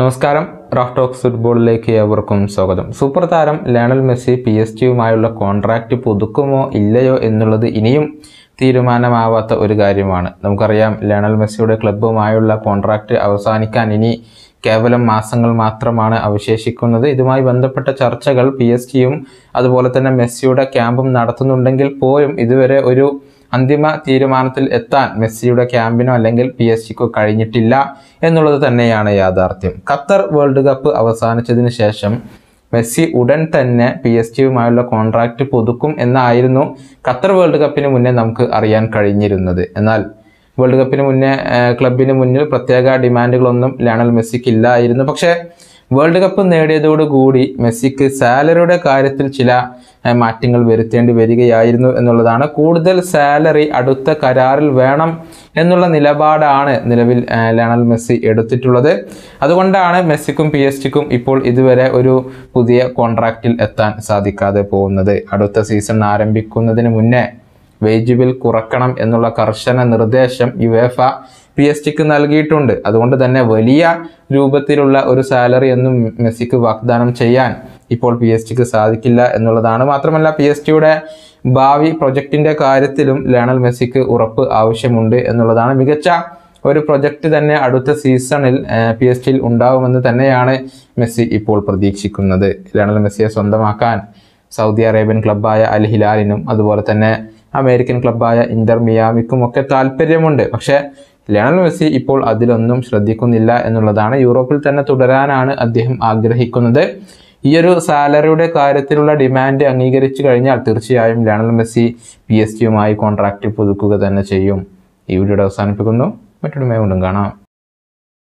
നമസ്കാരം. Raf talks ഫുട്ബോളിലേക്ക് ഏവർക്കും സ്വാഗതം. സൂപ്പർ താരം ലയണൽ മെസ്സി പി എസ് ടിയുമായുള്ള കോൺട്രാക്റ്റ് പുതുക്കുമോ ഇല്ലയോ എന്നുള്ളത് ഇനിയും തീരുമാനമാവാത്ത ഒരു കാര്യമാണ്. നമുക്കറിയാം ലയണൽ മെസ്സിയുടെ ക്ലബ്ബുമായുള്ള കോൺട്രാക്റ്റ് അവസാനിക്കാൻ ഇനി കേവലം മാസങ്ങൾ മാത്രമാണ് അവശേഷിക്കുന്നത്. ഇതുമായി ബന്ധപ്പെട്ട ചർച്ചകൾ പി എസ് ടിയും അതുപോലെ തന്നെ മെസ്സിയുടെ ക്യാമ്പും നടത്തുന്നുണ്ടെങ്കിൽ പോലും ഇതുവരെ ഒരു അന്തിമ തീരുമാനത്തിൽ എത്താൻ മെസ്സിയുടെ ക്യാമ്പിനോ അല്ലെങ്കിൽ പി എസ് ജിക്കോ കഴിഞ്ഞിട്ടില്ല എന്നുള്ളത് തന്നെയാണ് യാഥാർത്ഥ്യം. ഖത്തർ വേൾഡ് കപ്പ് അവസാനിച്ചതിന് ശേഷം മെസ്സി ഉടൻ തന്നെ പി എസ് ജിയുമായുള്ള കോൺട്രാക്റ്റ് പുതുക്കും എന്നായിരുന്നു ഖത്തർ വേൾഡ് കപ്പിന് മുന്നേ നമുക്ക് അറിയാൻ കഴിഞ്ഞിരുന്നത്. എന്നാൽ വേൾഡ് കപ്പിന് മുന്നേ ക്ലബിന് മുന്നിൽ പ്രത്യേക ഡിമാൻഡുകളൊന്നും ലയണൽ മെസ്സിക്ക് ഇല്ലായിരുന്നു പക്ഷേ വേൾഡ് കപ്പ് നേടിയതോടുകൂടി മെസ്സിക്ക് സാലറിയുടെ കാര്യത്തിൽ ചില മാറ്റങ്ങൾ വരുത്തേണ്ടി വരികയായിരുന്നു എന്നുള്ളതാണ്. കൂടുതൽ സാലറി അടുത്ത കരാറിൽ വേണം എന്നുള്ള നിലപാടാണ് നിലവിൽ ലയണൽ മെസ്സി എടുത്തിട്ടുള്ളത്. അതുകൊണ്ടാണ് മെസ്സിക്കും പി എസ് ടിക്കും ഇപ്പോൾ ഇതുവരെ ഒരു പുതിയ കോൺട്രാക്റ്റിൽ എത്താൻ സാധിക്കാതെ പോകുന്നത്. അടുത്ത സീസൺ ആരംഭിക്കുന്നതിന് മുന്നേ വേജ് ബിൽ കുറക്കണം എന്നുള്ള കർശന നിർദ്ദേശം യുവേഫ പി എസ് ടിക്ക് നൽകിയിട്ടുണ്ട്. അതുകൊണ്ട് തന്നെ വലിയ രൂപത്തിലുള്ള ഒരു സാലറി എന്നും മെസ്സിക്ക് വാഗ്ദാനം ചെയ്യാൻ ഇപ്പോൾ പി എസ് ടിക്ക് സാധിക്കില്ല എന്നുള്ളതാണ്. മാത്രമല്ല പി എസ് ടിയുടെ ഭാവി പ്രൊജക്റ്റിന്റെ കാര്യത്തിലും ലയണൽ മെസ്സിക്ക് ഉറപ്പ് ആവശ്യമുണ്ട് എന്നുള്ളതാണ്. മികച്ച ഒരു പ്രൊജക്റ്റ് തന്നെ അടുത്ത സീസണിൽ പി എസ് ടിയിൽ ഉണ്ടാവുമെന്ന് തന്നെയാണ് മെസ്സി ഇപ്പോൾ പ്രതീക്ഷിക്കുന്നത്. ലയണൽ മെസ്സിയെ സ്വന്തമാക്കാൻ സൗദി അറേബ്യൻ ക്ലബ്ബായ അൽ ഹിലാലിനും അതുപോലെ തന്നെ അമേരിക്കൻ ക്ലബ്ബായ ഇന്റർ മിയാമിക്കും ഒക്കെ താല്പര്യമുണ്ട് പക്ഷേ ലയണൽ മെസ്സി ഇപ്പോൾ അതിലൊന്നും ശ്രദ്ധിക്കുന്നില്ല എന്നുള്ളതാണ് യൂറോപ്പിൽ തന്നെ തുടരാനാണ് അദ്ദേഹം ആഗ്രഹിക്കുന്നത്. ഈ ഒരു സാലറിയുടെ കാര്യത്തിലുള്ള ഡിമാൻഡ് അംഗീകരിച്ചു കഴിഞ്ഞാൽ തീർച്ചയായും ലയണൽ മെസ്സി പി എസ് ടിയുമായി കോൺട്രാക്റ്റ് പുതുക്കുക തന്നെ ചെയ്യും. ഈ വീഡിയോയുടെ അവസാനിപ്പിക്കുന്നു. മറ്റൊരു മേ കാണാം.